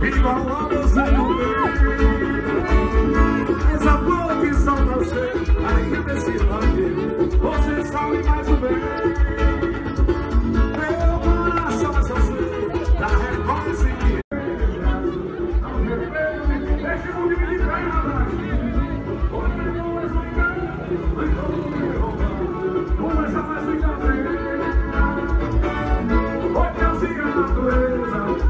Viva o amor,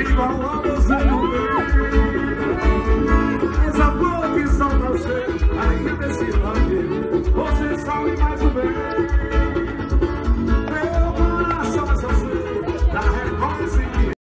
igual a você Mas a boa que solta o ainda desse banheiro, você sabe mais.